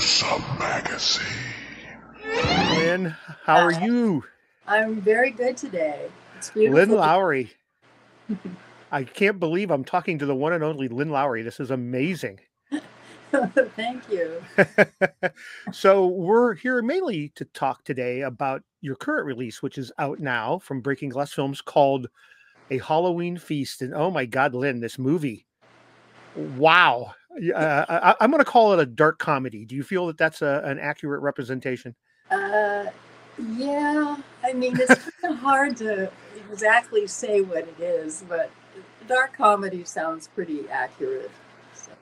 Gruesome Magazine. Lynn, how are uh, you? I'm very good today. It's beautiful. Lynn Lowry. I can't believe I'm talking to the one and only Lynn Lowry. This is amazing. Thank you. so, we're here mainly to talk today about your current release, which is out now from Breaking Glass Films called A Halloween Feast. And oh my God, Lynn, this movie. Wow. Uh, I, I'm going to call it a dark comedy. Do you feel that that's a, an accurate representation? Uh, yeah, I mean, it's kind of hard to exactly say what it is, but dark comedy sounds pretty accurate. So.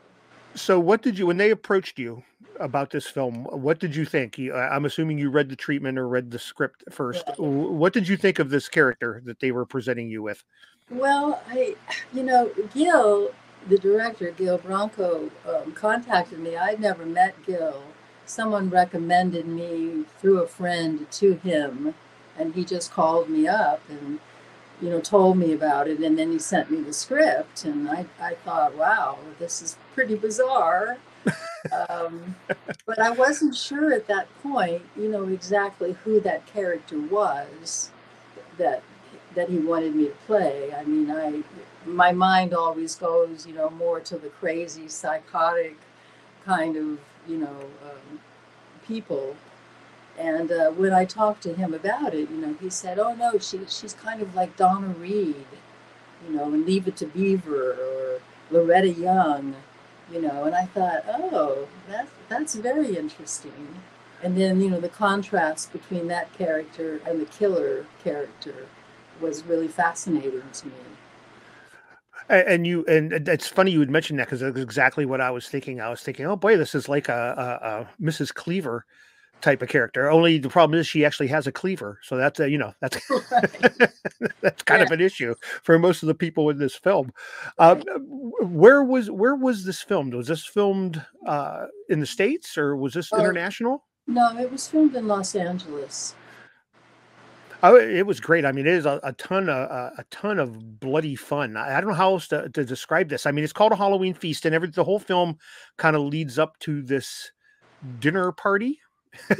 so, what did you, when they approached you about this film, what did you think? I'm assuming you read the treatment or read the script first. Yeah. What did you think of this character that they were presenting you with? Well, I, you know, Gil, the director, Gil Bronco, um, contacted me. I'd never met Gil. Someone recommended me through a friend to him, and he just called me up and you know, told me about it, and then he sent me the script, and I, I thought, wow, this is pretty bizarre. um, but I wasn't sure at that point, you know, exactly who that character was that that he wanted me to play. I mean, I my mind always goes, you know, more to the crazy, psychotic kind of, you know, um, people and uh, when I talked to him about it, you know, he said, "Oh no, she she's kind of like Donna Reed, you know, and Leave It to Beaver or Loretta Young, you know." And I thought, "Oh, that's that's very interesting." And then you know the contrast between that character and the killer character was really fascinating to me. And you, and it's funny you would mention that because that's exactly what I was thinking. I was thinking, oh boy, this is like a, a, a Mrs. Cleaver type of character. Only the problem is she actually has a cleaver, so that's a, you know that's that's kind yeah. of an issue for most of the people in this film. Uh, where was where was this filmed? Was this filmed uh, in the states or was this uh, international? No, it was filmed in Los Angeles. Oh, it was great. I mean, it is a, a ton of a, a, ton of bloody fun. I, I, don't know how else to, to describe this. I mean, it's called a Halloween feast, and every the whole film kind of leads up to this dinner party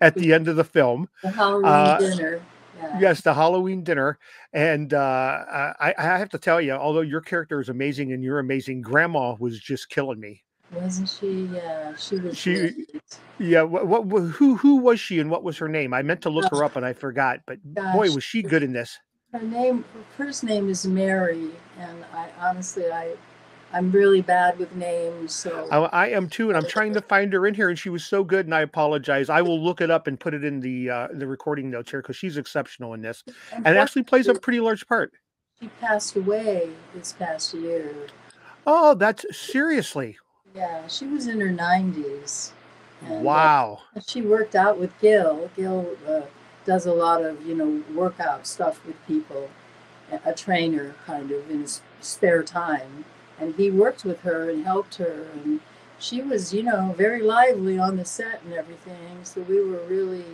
at the end of the film. The Halloween uh, dinner. Yeah. Yes, the Halloween dinner, and uh, I, I, have to tell you, although your character is amazing and you're amazing, Grandma was just killing me. Wasn't she? Yeah, she was. She, yeah. What, what? Who? Who was she, and what was her name? I meant to look her up, and I forgot. But Gosh. boy, was she good in this. Her name, her first name is Mary, and I honestly, I I'm really bad with names. So I, I, am too, and I'm trying to find her in here, and she was so good. And I apologize. I will look it up and put it in the uh, the recording notes here because she's exceptional in this, and, and actually plays a pretty large part. She passed away this past year. Oh, that's seriously. Yeah, she was in her 90s. And, uh, wow. Uh, she worked out with Gil. Gil uh, does a lot of you know workout stuff with people, a trainer kind of in his spare time and he worked with her and helped her and she was you know very lively on the set and everything so we were really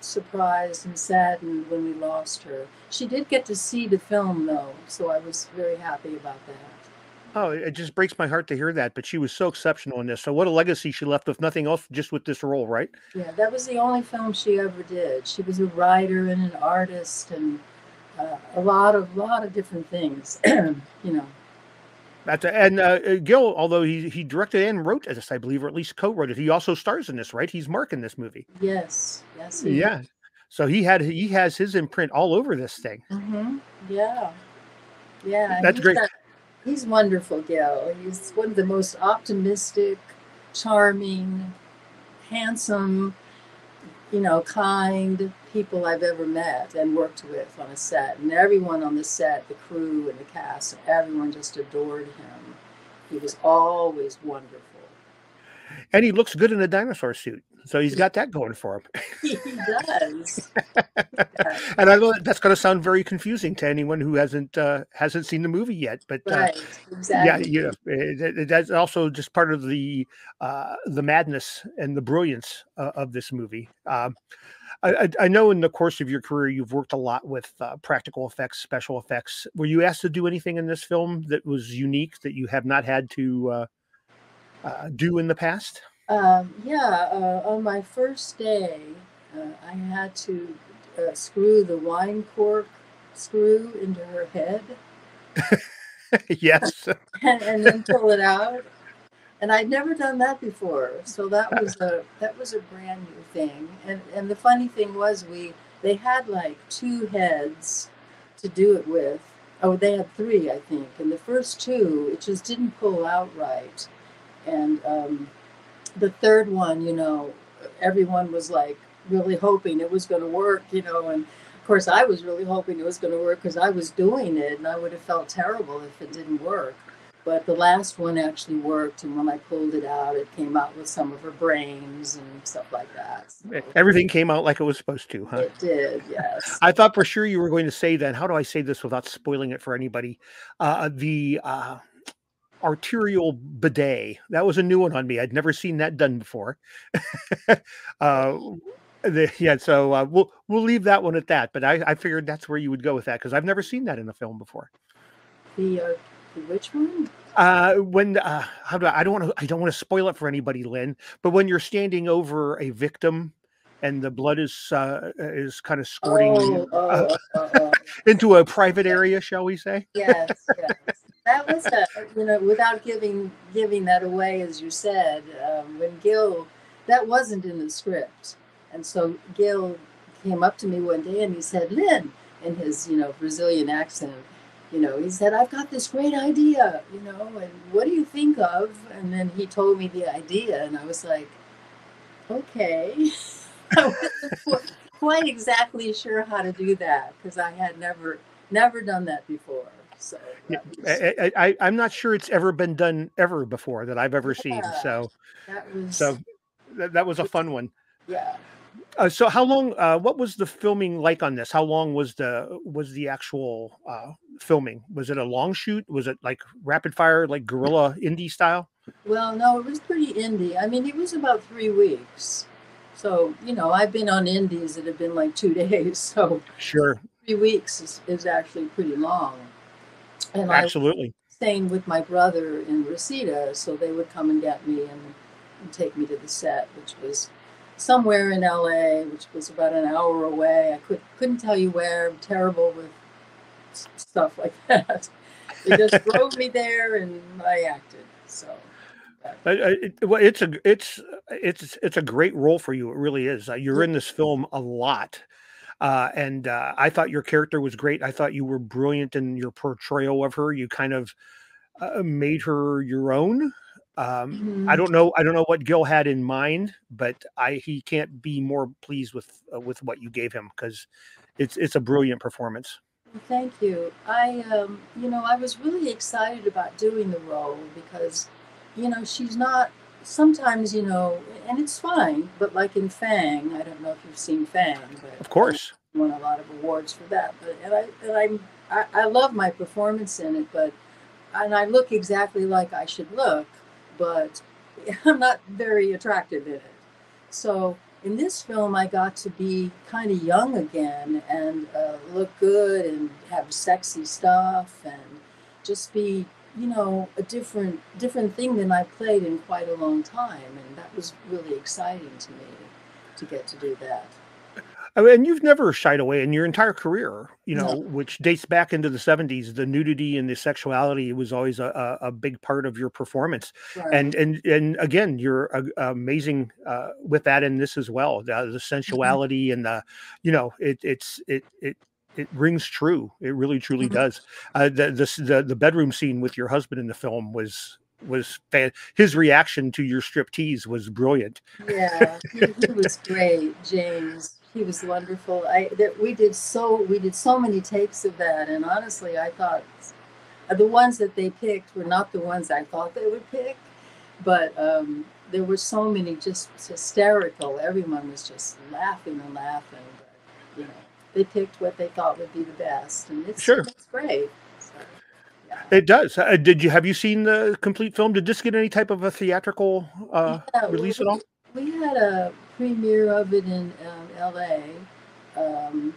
surprised and saddened when we lost her she did get to see the film though so i was very happy about that Oh, it just breaks my heart to hear that. But she was so exceptional in this. So what a legacy she left with nothing else, just with this role, right? Yeah, that was the only film she ever did. She was a writer and an artist and uh, a lot of lot of different things. you know. That's a, and uh, uh, Gil, although he he directed and wrote this, I believe, or at least co-wrote it. He also stars in this, right? He's Mark in this movie. Yes, yes. yeah. Is. So he had he has his imprint all over this thing. Mm-hmm. Yeah, yeah. That's great. Got, he's wonderful, Gil. He's one of the most optimistic, charming, handsome, you know, kind people I've ever met and worked with on a set. And everyone on the set, the crew and the cast, everyone just adored him. He was always wonderful. And he looks good in a dinosaur suit. So he's got that going for him. he does. and I know that's going to sound very confusing to anyone who hasn't uh, hasn't seen the movie yet. But uh, exactly. yeah, you know, it, that's also just part of the uh, the madness and the brilliance uh, of this movie. Um, I, I, know in the course of your career you've worked a lot with uh, practical effects, special effects. Were you asked to do anything in this film that was unique that you have not had to uh, uh, do in the past? Um, yeah, uh, on my first day, uh, I had to uh, screw the wine cork screw into her head yes. and, and then pull it out. And I'd never done that before, so that was a that was a brand new thing. And and the funny thing was, we they had like two heads to do it with. Oh, they had three, I think. And the first two, it just didn't pull out right. And um, the third one, you know, everyone was like really hoping it was going to work, you know, and of course I was really hoping it was going to work because I was doing it and I would have felt terrible if it didn't work. But the last one actually worked, and when I pulled it out, it came out with some of her brains and stuff like that. So Everything came out like it was supposed to, huh? it did, yes. I thought for sure you were going to say then, how do I say this without spoiling it for anybody? Uh, the uh, arterial bidet. That was a new one on me. I'd never seen that done before. uh, the, yeah, so uh, we'll we'll leave that one at that. But I, I figured that's where you would go with that because I've never seen that in a film before. The, uh, the which one? Uh, when uh, how do I, I don't want to I don't want to spoil it for anybody, Lynn. But when you're standing over a victim and the blood is uh, is kind of squirting Oh, oh, oh, oh. into a private area, shall we say? yes, yes. That was a, you know, without giving giving that away, as you said, um, when Gil, that wasn't in the script, and so Gil came up to me one day and he said, "Lynn," in his you know Brazilian accent, you know, he said, "I've got this great idea, you know, and what do you think of?" And then he told me the idea, and I was like, "Okay." I wasn't quite exactly sure how to do that because I had never never done that before. So Yeah, I, I'm not sure it's ever been done ever before that I've ever seen. Yeah. So that was so that, that was a fun one. yeah. Uh, so how long? Uh, what was the filming like on this? How long was the was the actual uh, filming? Was it a long shoot? Was it like rapid fire, like guerrilla indie style? Well, no, it was pretty indie. I mean, it was about three weeks. So you know, I've been on indies that have been like two days. So Sure, three weeks is, is actually pretty long. And I was absolutely. staying with my brother in Reseda, so they would come and get me and, and take me to the set, which was somewhere in LA, which was about an hour away. I could couldn't tell you where. I'm terrible with stuff like that. They just drove me there, and I acted. So it, well, it's a it's it's it's a great role for you. It really is. Uh, you're in this film a lot, uh, and uh, I thought your character was great. I thought you were brilliant in your portrayal of her. You kind of uh, made her your own. Um, I Mhm. don't know. I don't know what Gil had in mind, but I he can't be more pleased with uh, with what you gave him because it's it's a brilliant performance. Thank you. I, um, you know, I was really excited about doing the role because, you know, she's not. Sometimes, you know, and it's fine. But like in Fang, I don't know if you've seen Fang, but Of course, I won a lot of awards for that. But and I and I'm I, I love my performance in it, but and I look exactly like I should look, but I'm not very attractive in it. So in this film, I got to be kind of young again and uh, look good and have sexy stuff and just be you know a different different thing than I've played in quite a long time, and that was really exciting to me to get to do that. I mean, and you've never shied away in your entire career, you No. know, which dates back into the 70s. The nudity and the sexuality was always a, a, big part of your performance. Right. And and and again, you're amazing uh, with that in this as well. The, the sensuality and the, you know, it it's it it it rings true. It really truly Mhm. does. Uh, the, the the the bedroom scene with your husband in the film was was fan- his reaction to your striptease was brilliant. Yeah, he, he was great, James. He was wonderful. I that we did so we did so many takes of that, and honestly, I thought uh, the ones that they picked were not the ones I thought they would pick, but um, there were so many just hysterical. Everyone was just laughing and laughing. But, you know, they picked what they thought would be the best, and it's Sure. it's great. So, yeah. It does. Uh, did you have you seen the complete film? Did this get any type of a theatrical uh, Yeah, release we, at all? We had a premiere of it in um, L.A. Um,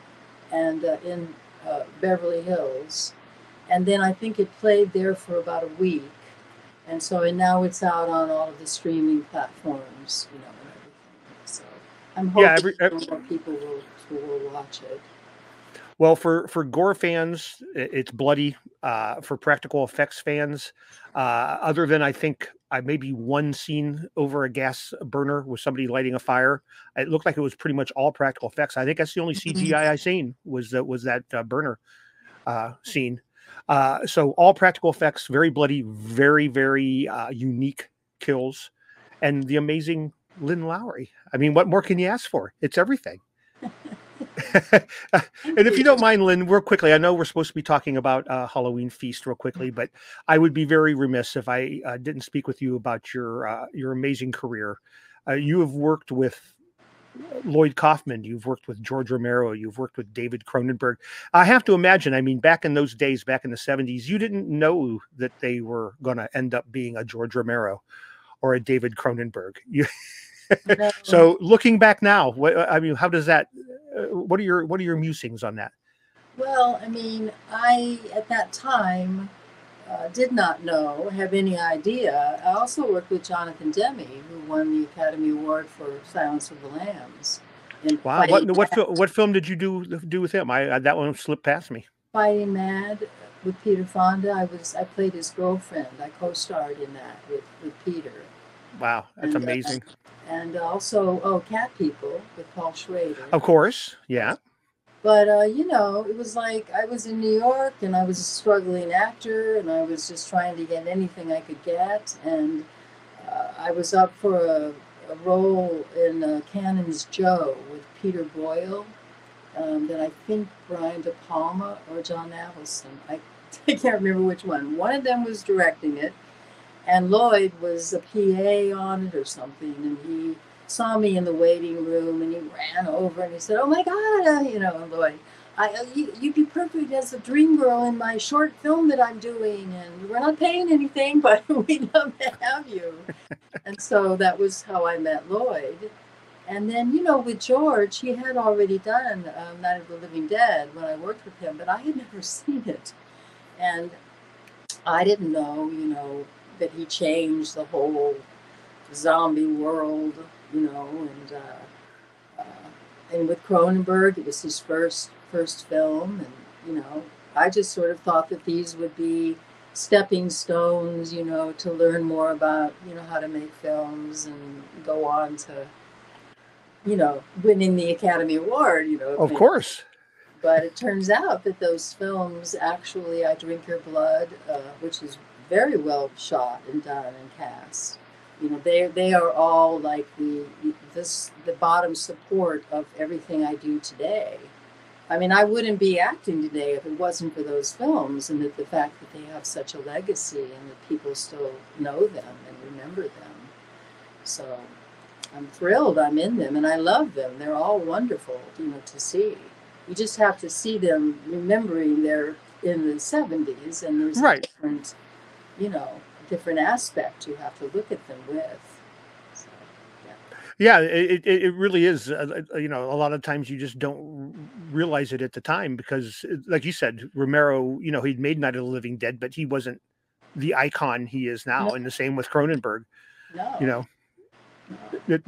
and uh, in uh, Beverly Hills, and then I think it played there for about a week, and so and now it's out on all of the streaming platforms, you know, and everything. So I'm hoping Yeah, every, ev- more people will will watch it. well for for gore fans, it's bloody. Uh, for practical effects fans, uh, other than I think I maybe one scene over a gas burner with somebody lighting a fire, it looked like it was pretty much all practical effects. I think that's the only Mhm. CGI I seen was that was that uh, burner uh, scene. Uh, so all practical effects, very bloody, very very uh, unique kills, and the amazing Lynn Lowry. I mean, what more can you ask for? It's everything. and if you don't mind, Lynn, real quickly, I know we're supposed to be talking about uh, Halloween Feast real quickly, but I would be very remiss if I uh, didn't speak with you about your uh, your amazing career. Uh, you have worked with Lloyd Kaufman, you've worked with George Romero, you've worked with David Cronenberg. I have to imagine, I mean, back in those days, back in the 70s, you didn't know that they were going to end up being a George Romero or a David Cronenberg. You, No. so looking back now, what I mean, how does that? Uh, what are your what are your musings on that? Well, I mean, I at that time uh, did not know, have any idea. I also worked with Jonathan Demme, who won the Academy Award for Silence of the Lambs. Wow, what what fil- what film did you do do with him? I, I that one slipped past me. Fighting Mad with Peter Fonda. I was I played his girlfriend. I co-starred in that with, with Peter, Wow, that's And, uh, amazing. And also oh, Cat People with Paul Schrader. Of course, yeah. But uh, you know, it was like I was in New York and I was a struggling actor and I was just trying to get anything I could get. And uh, I was up for a, a role in uh, Cannon's Joe with Peter Boyle um, that I think Brian De Palma or John Avildsen. I, I can't remember which one. One of them was directing it, and Lloyd was a PA on it or something. And he saw me in the waiting room and he ran over and he said, "Oh my God, uh, you know, Lloyd, I, uh, you, you'd be perfect as a dream girl in my short film that I'm doing, and we're not paying anything, but we'd love to have you." and so that was how I met Lloyd. And then, you know, with George, he had already done um, Night of the Living Dead when I worked with him, but I had never seen it. And I didn't know, you know, that he changed the whole zombie world, you know, and uh, uh, and with Cronenberg, it was his first first film, and you know, I just sort of thought that these would be stepping stones, you know, to learn more about, you know, how to make films and go on to, you know, winning the Academy Award, you know. Of course. But it turns out that those films actually, I Drink Your Blood, uh, which is very well shot and done and cast. You know, they they are all like the this the bottom support of everything I do today. I mean, I wouldn't be acting today if it wasn't for those films, and that the fact that they have such a legacy and that people still know them and remember them. So, I'm thrilled I'm in them, and I love them. They're all wonderful, you know, to see. You just have to see them remembering they're in the 70s, and there's Right. a different, you know, different aspect you have to look at them with. So, Yeah, it, it, it really is. Uh, uh, you know, a lot of times you just don't realize it at the time because, uh, like you said, Romero, you know, he'd made Night of the Living Dead, but he wasn't the icon he is now. No. And the same with Cronenberg. no, You know, no. It-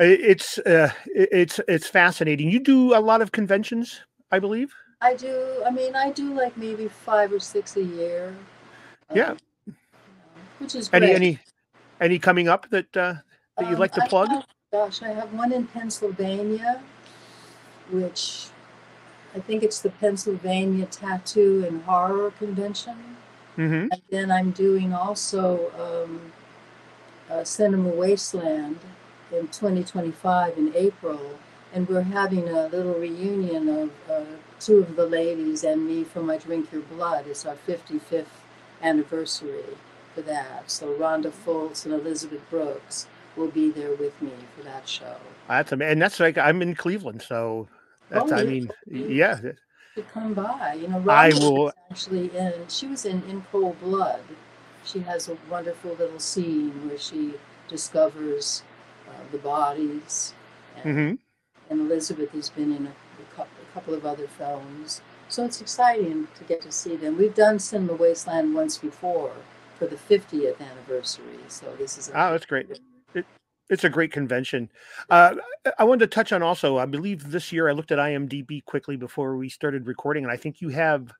it's uh, it's it's fascinating. You do a lot of conventions, I believe. I do. I mean, I do like maybe five or six a year. Yeah. um, you know, which is great. Any any any coming up that uh, that you'd Um, like to I plug? have- gosh, I have one in Pennsylvania, which I think it's the Pennsylvania Tattoo and Horror Convention. hmm And then I'm doing also um, uh, Cinema Wasteland in 2025 in April. And we're having a little reunion of uh, two of the ladies and me from I Drink Your Blood. It's our 55th anniversary for that. So Rhonda Fultz and Elizabeth Brooks will be there with me for that show. That's am- and that's like I'm in Cleveland, so that's Oh, I mean, yeah, To come by, you know, I Rhonda will- was actually in. She was in In Cold Blood. She has a wonderful little scene where she discovers uh, the bodies, and, hmm and Elizabeth has been in a, a, a couple of other films. So it's exciting to get to see them. We've done Cinema Wasteland once before for the 50th anniversary. So this is oh, that's great. It, it's a great convention. Uh, I wanted to touch on also. I believe this year I looked at IMDb quickly before we started recording, and I think you have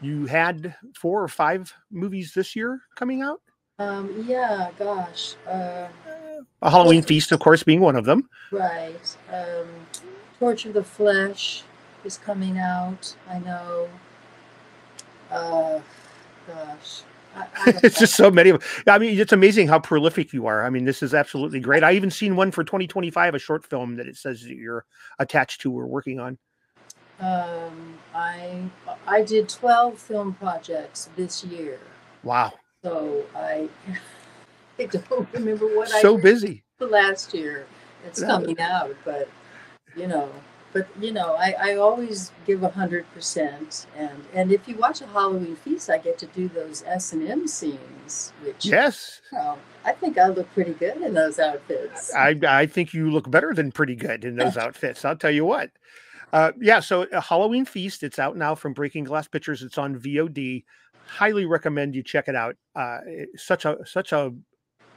you had four or five movies this year coming out. Um, yeah, gosh. Uh, a Halloween Feast, of course, being one of them. Right. Um, Torch of the Flesh is coming out. I know. Uh, gosh. it's just so many of them. I mean, it's amazing how prolific you are. I mean, this is absolutely great. I even seen one for 2025, a short film that it says that you're attached to or working on. Um, I I did 12 film projects this year. Wow. So I I don't remember what so I so busy last year. It's coming out, but you know, but you know, I, I always give a hundred percent, and and if you watch a Halloween feast, I get to do those S and M scenes, which yes, you know, I think I look pretty good in those outfits. I I think you look better than pretty good in those outfits. I'll tell you what. Uh, yeah, so a Halloween feast. It's out now from Breaking Glass Pictures. It's on VOD. Highly recommend you check it out. Uh, such a such a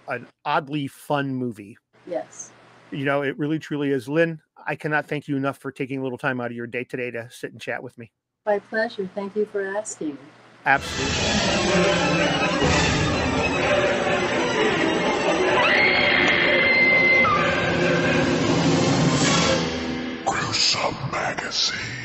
an oddly fun movie. Yes. You know, it really truly is. Lynn, I cannot thank you enough for taking a little time out of your day today to sit and chat with me. My pleasure. Thank you for asking. Absolutely. Gruesome Magazine.